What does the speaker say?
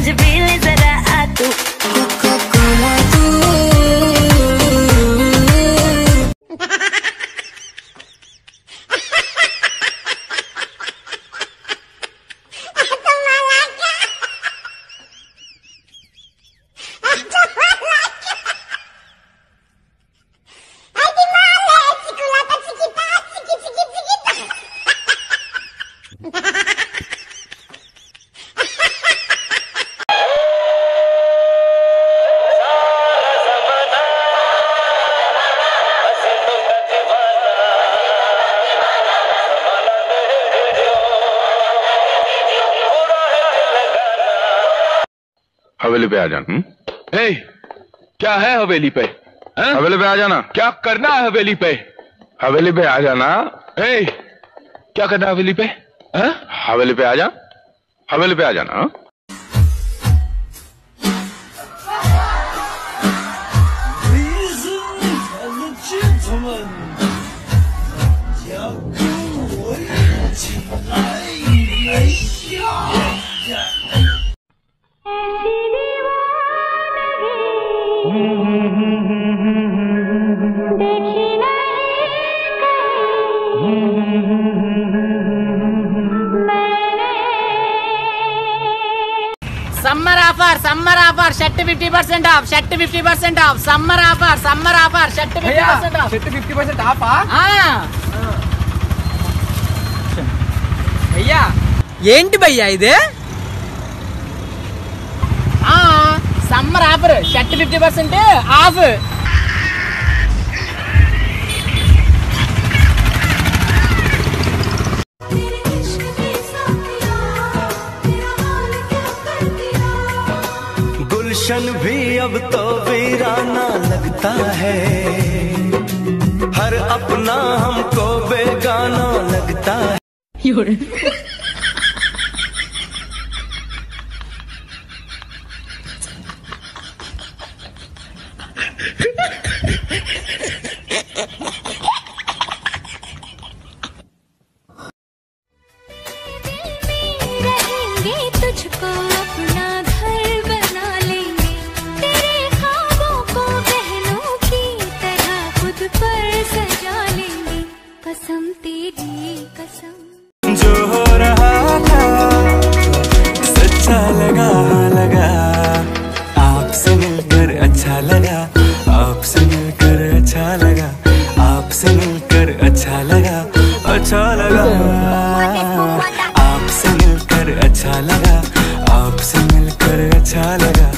bunch of feelings that हवेली पे आ जाना हम्म? हे क्या है हवेली पे हैं? हवेली पे आ जाना क्या करना है हवेली पे हवेली पे आ जाना हे क्या करना है हवेली पे हैं? हवेली पे आ जा हवेली पे आ जाना हाँ? Summer offer summer offer shirt fifty percent off shirt fifty percent off summer offer summer offer shirt fifty percent off చెట్టు ఫిఫ్టీ పర్సెంట్ ఆఫా అయ్యా ఏంటి భయ్యా ఇది? summer offer shirt fifty percent off तेरे इश्क ने साथिया तेरा हाल क्या कर दिया गुलशन भी अब तो वीराना लगता है हर अपना हमको बेगाना लगता है अच्छा लगा आपसे मिलकर अच्छा लगा मिलकर अच्छा लगा। आपसे मिलकर अच्छा लगा।